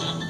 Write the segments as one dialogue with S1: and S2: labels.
S1: Johnson.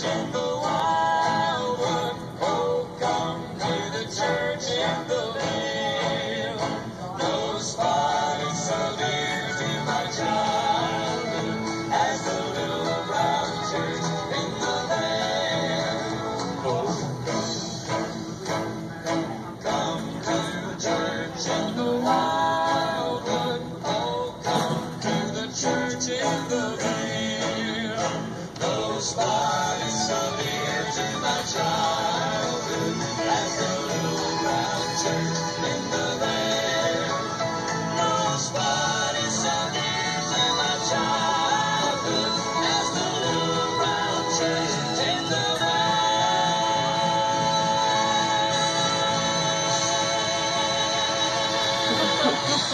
S1: Church in the. Oh, come to the church in the. Those so dear to my childhood as the little brown church in the vale. Oh, come, come, to the church in the. Oh, come to the church in the. Those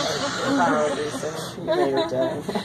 S2: If I were to do so, you know you're done.